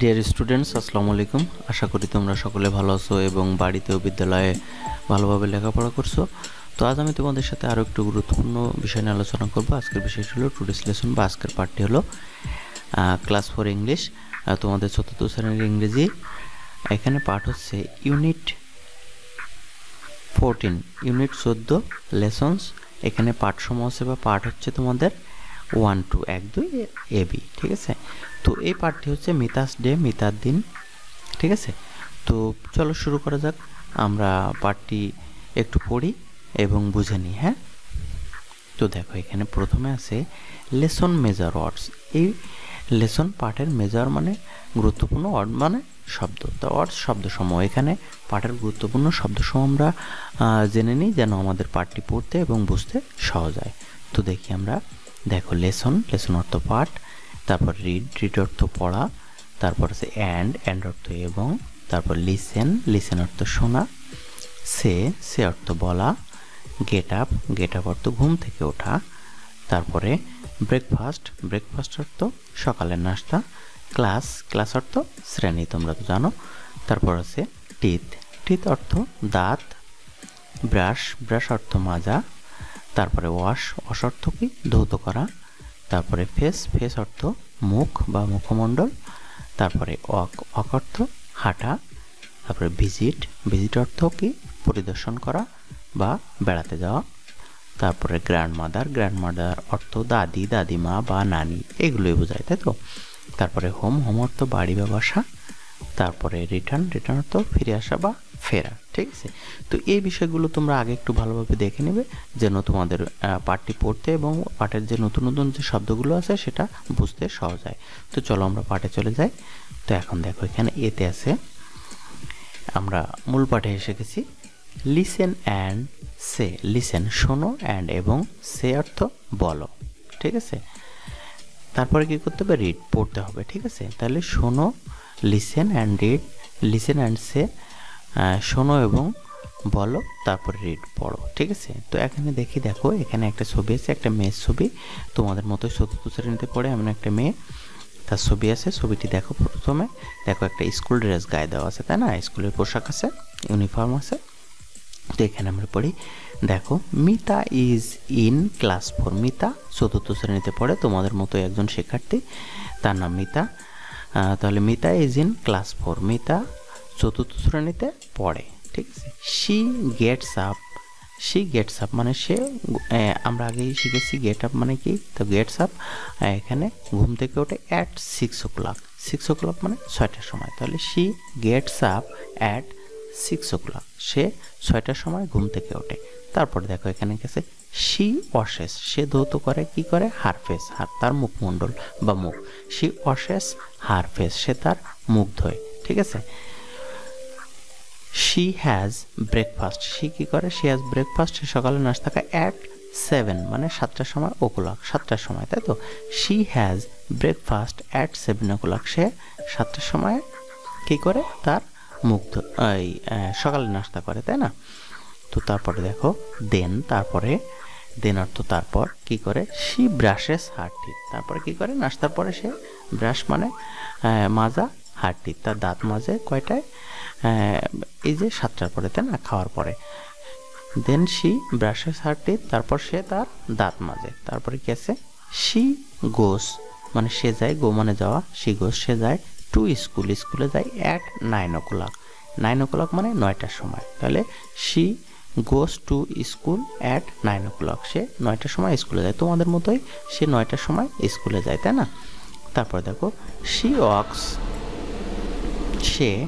Dear students আসসালামু আলাইকুম। আশা করি তোমরা সকলে ভালো আছো এবং বাড়িতেও বিদ্যালয়ে ভালোভাবে লেখাপড়া করছ। তো আজ আমি তোমাদের সাথে আরও একটু গুরুত্বপূর্ণ বিষয় নিয়ে আলোচনা করব। আজকের বিষয়টি হলো টুডেস লেসন বা আজকের পাঠটি হলো ক্লাস ফোর ইংলিশ তোমাদের চতুর্থ শ্রেণির ইংরেজি। এখানে পাঠ হচ্ছে ইউনিট ফোরটিন ইউনিট চোদ্দ লেসন্স এখানে পাঠ আছে বা পাঠ হচ্ছে তোমাদের ওয়ান টু এক, দুই, এ, বি, ঠিক আছে? তো এই পাঠটি হচ্ছে মিতাস ডে, মিতার দিন, ঠিক আছে? তো চলো শুরু করা যাক। আমরা পাঠটি একটু পড়ি এবং বুঝে নিই হ্যাঁ? তো দেখো, এখানে প্রথমে আছে লেসন মেজার ওয়ার্ডস। এই লেসন পাঠের মেজার মানে গুরুত্বপূর্ণ ওয়ার্ড মানে শব্দ। তো ওয়ার্ডস শব্দসমূহ। এখানে পাঠের গুরুত্বপূর্ণ শব্দসমূহ আমরা জেনে নিই যেন আমাদের পাঠটি পড়তে এবং বুঝতে সহজ হয়। তো দেখি আমরা। দেখো, লেসন লেসন অর্থ পাঠ। তারপর রিড রিড অর্থ পড়া, তারপর আছে অ্যান্ড অ্যান্ড অর্থ এবং, তারপর লিসেন লিসেন অর্থ শোনা সে সে অর্থ বলা গেট আপ গেট আপ অর্থ ঘুম থেকে ওঠা, তারপরে ব্রেকফাস্ট ব্রেকফাস্ট অর্থ সকালের নাস্তা ক্লাস ক্লাস অর্থ শ্রেণি, তোমরা তো জানো, তারপর আছে টিথ টিথ অর্থ দাঁত ব্রাশ ব্রাশ অর্থ মাজা, তারপরে ওয়াশ ওয়াশ অর্থ কি? ধৌত করা তারপরে ফেস ফেস অর্থ মুখ বা মুখমণ্ডল, তারপরে ওয়াক ওয়াক অর্থ হাঁটা, তারপরে ভিজিট ভিজিট অর্থ কি? পরিদর্শন করা বা বেড়াতে যাওয়া, তারপরে গ্র্যান্ড মাদার গ্র্যান্ড মাদার অর্থ দাদি, দাদিমা বা নানি, এগুলোই বোঝায়, তাই তো? তারপরে হোম হোম অর্থ বাড়ি বা বাসা, তারপরে রিটার্ন রিটার্ন অর্থ ফিরে আসা বা ফেরা, ঠিক আছে? তো এই বিষয়গুলো তোমরা আগে একটু ভালোভাবে দেখে নেবে, যেন তোমাদের পাঠটি পড়তে এবং পাঠের যে নতুন নতুন যে শব্দগুলো আছে সেটা বুঝতে সহজ হয়। তো চলো আমরা পাঠে চলে যাই। তো এখন দেখো, এখানে এতে আছে, আমরা মূল পাঠে এসে গেছি। লিসেন অ্যান্ড সে লিসেন শোনো অ্যান্ড এবং সে অর্থ বলো, ঠিক আছে? তারপরে কি করতে হবে? রিড পড়তে হবে, ঠিক আছে? তাহলে শোনো listen and read listen and say শোনো এবং বলো, তারপরে রিড পড়ো, ঠিক আছে? তো এখানে দেখি, দেখো, এখানে একটা ছবি আছে, একটা মেয়ের ছবি। তোমাদের মতো চতুর্থ শ্রেণীতে পড়ে এমন একটা মেয়ে। তার ছবি আছে, ছবিটি দেখো প্রথমে। দেখো, একটা স্কুল ড্রেস গায়ে দেওয়া আছে, তাই না? স্কুলের পোশাক আছে ইউনিফর্ম আছে। তো এখানে আমরা পড়ি, দেখো, Mita is in class four Mita চতুর্থ শ্রেণীতে পড়ে, তোমাদের মতো একজন শিক্ষার্থী। তার নাম মিতা। তাহলে Mita is in class four Mita চতুর্থ শ্রেণীতে পড়ে, ঠিক আছে? She gets up she gets up মানে সে আমরা আগেই শিখেছি গেট আপ মানে কি? তো গেটস আপ এখানে ঘুম থেকে ওঠে at six o'clock six o'clock মানে ছয়টার সময়। তাহলে she gets up at six o'clock সে ছয়টার সময় ঘুম থেকে ওঠে। তারপর দেখো এখানে গেছে শি ওয়াশেস সে ধৌত করে, কি করে? হার ফেস হার তার মুখমণ্ডল বা মুখ। শি অশেষ হার ফেস সে তার মুখ ধোয়, ঠিক আছে? শি হ্যাজ ব্রেকফাস্ট শি কী করে? শি হ্যাজ ব্রেকফাস্ট সকালে নাস্তা খায় অ্যাট সেভেন মানে সাতটার সময় ও ক্লক সাতটার সময়, তাই তো? She has breakfast at seven o'clock সে সাতটার সময় কী করে? তার মুখ এই সকালে নাস্তা করে, তাই না? তো তারপরে দেখো দেন তারপরে দেন অর্থ তারপর কি করে? শি ব্রাশেস হার টিথ তারপরে কি করে? নাস্তার পরে সে ব্রাশ মানে মাজা হার টিথ তার দাঁত মাজে কয়টায়? এই যে সাতটার পরে, তাই না? খাওয়ার পরে। দেন শি ব্রাশেস হার তারপর সে তার দাঁত মাজে। তারপরে কি আছে? শি গোস মানে সে যায় গো মানে যাওয়া শি গোস সে যায় টু স্কুল স্কুলে যায় at nine o'clock nine o'clock মানে নয়টার সময়। তাহলে she goes to school at nine o'clock সে নয়টার সময় স্কুলে যায়। তোমাদের মতোই সে নয়টার সময় স্কুলে যায়, তাই না? তারপর দেখো শি ওয়াক্স সে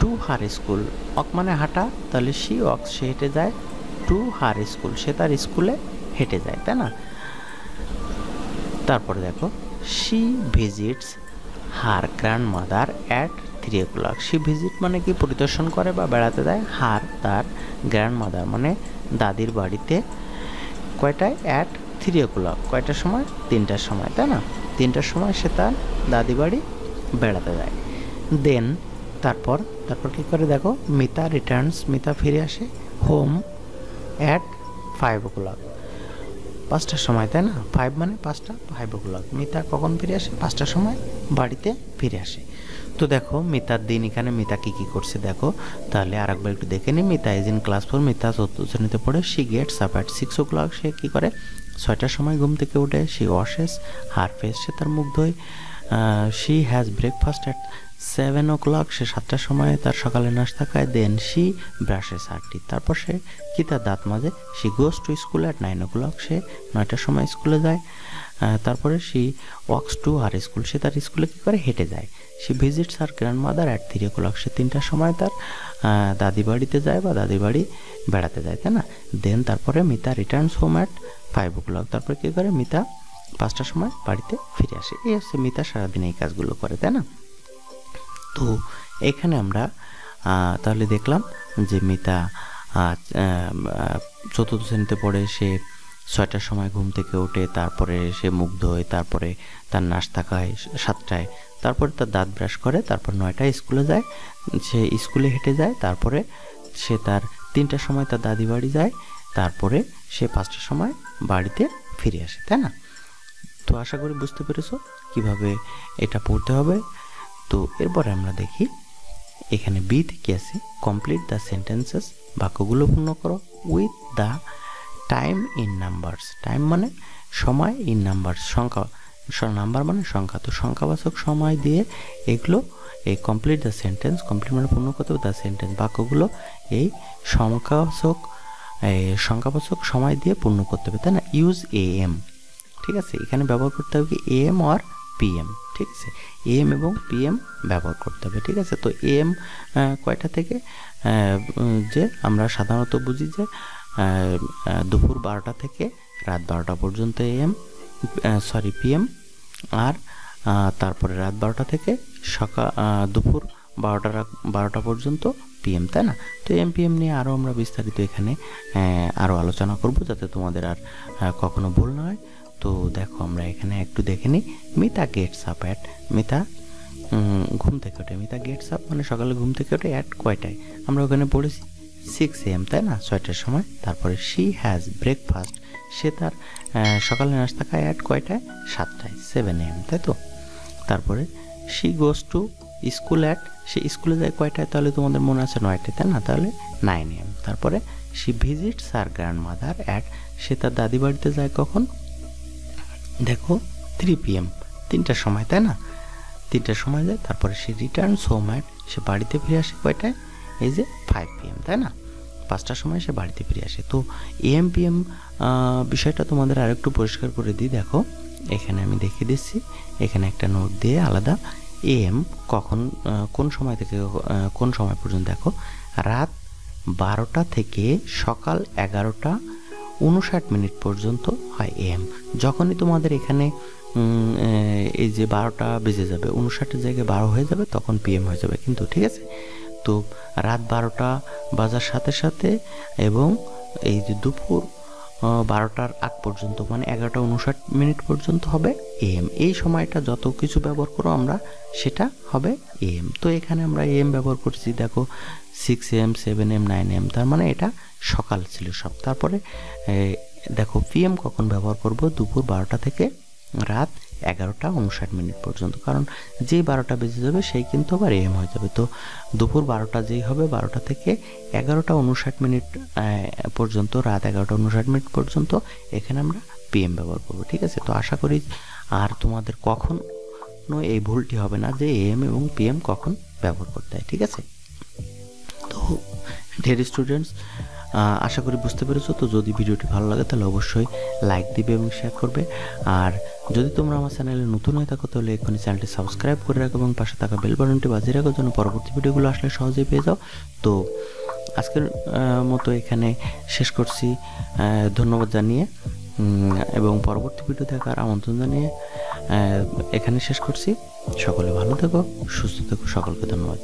টু হার স্কুল। অক মানে হাঁটা, তাহলে শি ওয়াক্স সে হেঁটে যায়। টু হার স্কুল, সে তার স্কুলে হেঁটে যায়, তাই না? তারপরে দেখো she visits her grandmother at three o'clock she visit মানে কি? পরিদর্শন করে বা বেড়াতে দেয়। হার তার গ্র্যান্ড মাদার মানে দাদির বাড়িতে কয়টায়? অ্যাট থ্রি ও ক্লক কয়টার সময়? তিনটার সময়, তাই না? তিনটার সময় সে তার দাদি বাড়ি বেড়াতে যায়। দেন তারপর তারপর কী করে দেখো? মিতা রিটার্নস মিতা ফিরে আসে home at five o'clock পাঁচটার সময়, তাই না? ফাইভ মানে পাঁচটা ফাইভ ও ক্লক মিতা কখন ফিরে আসে? পাঁচটার সময় বাড়িতে ফিরে আসে। তো দেখো, মিতার দিন এখানে মিতা কী কী করছে দেখো? তাহলে আর একবার একটু দেখে নিই Mita is in class four Mita চতুর্থ শ্রেণীতে পড়ে she gets up at six o'clock সে কী করে? ছয়টার সময় ঘুম থেকে উঠে সি ওয়াশেস হার ফেস সে তার মুখ ধোয়। She has breakfast at seven o'clock সে সাতটার সময় তার সকালে নাস্তা খায় দেন শি ব্রাশেস হারটি তারপর সে কি তার দাঁত মাজে? She goes to school at nine o'clock সে নয়টার সময় স্কুলে যায়। তারপরে she walks to her school সে তার স্কুলে কী করে? হেঁটে যায়। সে visits her grandmother at three o'clock সে তিনটার সময় তার দাদি বাড়িতে যায় বা দাদি বাড়ি বেড়াতে যায়, তাই না? দেন তারপরে Mita returns home at five o'clock তারপরে কী করে? মিতা পাঁচটার সময় বাড়িতে ফিরে আসে। এই হচ্ছে মিতা সারাদিন এই কাজগুলো করে, তাই না? তো এখানে আমরা তাহলে দেখলাম যে মিতা চতুর্থ শ্রেণীতে পড়ে, সে ছয়টার সময় ঘুম থেকে ওঠে, তারপরে সে মুখ ধোয় তারপরে তার নাস্তা খায় সাতটায়। তারপরে তার দাঁত ব্রাশ করে, তারপর নয়টায় স্কুলে যায়, সে স্কুলে হেঁটে যায়, তারপরে সে তার তিনটার সময় তার দাদি বাড়ি যায়, তারপরে সে পাঁচটার সময় বাড়িতে ফিরে আসে, তাই না? তো আশা করি বুঝতে পেরেছ কীভাবে এটা পড়তে হবে। তো এরপরে আমরা দেখি, এখানে বি থেকে আছে? কমপ্লিট দ্য সেন্টেন্সেস বাক্যগুলো পূর্ণ করো। With the time in numbers time মানে সময় ইন নাম্বারস সংখ্যা নাম্বার মানে সংখ্যা। তো সংখ্যাবাচক সময় দিয়ে এগুলো, এই কমপ্লিট দ্য সেন্টেন্স কমপ্লিট মানে পূর্ণ করতে দ্য সেন্টেন্স বাক্যগুলো এই সংখ্যাবাচক সংখ্যাবাচক সময় দিয়ে পূর্ণ করতে হবে, তাই না? ইউজ এ এম ঠিক আছে? এখানে ব্যবহার করতে হবে কি? এ এম আর পিএম ঠিক আছে? এম এবং পিএম ব্যবহার করতে হবে, ঠিক আছে? তো এম কয়টা থেকে? যে আমরা সাধারণত বুঝি যে দুপুর বারোটা থেকে রাত বারোটা পর্যন্ত এম সরি পিএম আর তারপরে রাত বারোটা থেকে সকাল দুপুর বারোটা বারোটা পর্যন্ত পিএম তাই না? তো এম পিএম নিয়ে আরও আমরা বিস্তারিত এখানে আরও আলোচনা করব যাতে তোমাদের আর কখনো ভুল না হয়। তো দেখো, আমরা এখানে একটু দেখে নিই। Mita gets up at Mita ঘুম থেকে ওঠে। মিতা গেটস আপ মানে সকালে ঘুম থেকে ওঠে অ্যাট কয়টায়? আমরা ওখানে পড়েছি সিক্স এম তাই না? ছয়টার সময়। তারপরে শি হ্যাজ ব্রেকফাস্ট সে তার সকালে নাস্তা খায় অ্যাট কয়টায়? সাতটায় সেভেন এম তাই তো? তারপরে she goes to school at সে স্কুলে যায় কয়টায়? তাহলে তোমাদের মনে আছে নয়টায়, তাই না? তাহলে নাইন এম তারপরে she visits her grandmother at সে তার দাদি বাড়িতে যায় কখন? দেখো থ্রি পিএম তিনটার সময়, তাই না? তিনটার সময় যায়, তারপরে সে রিটার্ন হোম অ্যাট সে বাড়িতে ফিরে আসে কয়টায়? এই যে ফাইভ পিএম তাই না? পাঁচটার সময় সে বাড়িতে ফিরে আসে। তো এএম পিএম বিষয়টা তোমাদের আরেকটু পরিষ্কার করে দিই, দেখো। এখানে আমি দেখিয়ে দিচ্ছি। এখানে একটা নোট দিয়ে আলাদা। এএম কখন কোন সময় থেকে কোন সময় পর্যন্ত, দেখো। রাত বারোটা থেকে সকাল এগারোটা উনষাট মিনিট পর্যন্ত হয় এম যখনই তোমাদের এখানে এই যে বারোটা বেজে যাবে, উনষাটের জায়গায় বারো হয়ে যাবে, তখন পিএম হয়ে যাবে কিন্তু, ঠিক আছে? তো রাত বারোটা বাজার সাথে সাথে এবং এই যে দুপুর বারোটার আগ পর্যন্ত মানে এগারোটা উনষাট মিনিট পর্যন্ত হবে এম এই সময়টা যত কিছু ব্যবহার করো আমরা, সেটা হবে এম তো এখানে আমরা এম ব্যবহার করছি, দেখো six am seven am nine am তার মানে এটা সকাল ছিল সব। তারপরে দেখো পিএম কখন ব্যবহার করব? দুপুর বারোটা থেকে রাত এগারোটা উনষাট মিনিট পর্যন্ত। কারণ যেই বারোটা বেজে যাবে, সেই কিন্তু আবার এম হয়ে যাবে। তো দুপুর বারোটা যেই হবে, বারোটা থেকে এগারোটা উনষাট মিনিট পর্যন্ত, রাত এগারোটা উনষাট মিনিট পর্যন্ত এখানে আমরা পিএম ব্যবহার করব। ঠিক আছে? তো আশা করি আর তোমাদের কখনো এই ভুলটি হবে না যে এম এবং পিএম কখন ব্যবহার করতে হয়। ঠিক আছে? তো ঢের স্টুডেন্টস আশা করি বুঝতে পেরেছ। তো যদি ভিডিওটি ভালো লাগে, তাহলে অবশ্যই লাইক দিবে এবং শেয়ার করবে। আর যদি তোমরা আমার চ্যানেলে নতুন হয়ে থাকো, তাহলে এক্ষুনি চ্যানেলটি সাবস্ক্রাইব করে রাখো এবং পাশে থাকা বেল বাটনটি বাজিয়ে রাখো যেন পরবর্তী ভিডিওগুলো আসলে সহজেই পেয়ে যাও। তো আজকের মতো এখানে শেষ করছি। ধন্যবাদ জানিয়ে এবং পরবর্তী ভিডিও দেখার আমন্ত্রণ জানিয়ে এখানে শেষ করছি। সকলে ভালো থেকো, সুস্থ থেকো, সকলকে ধন্যবাদ।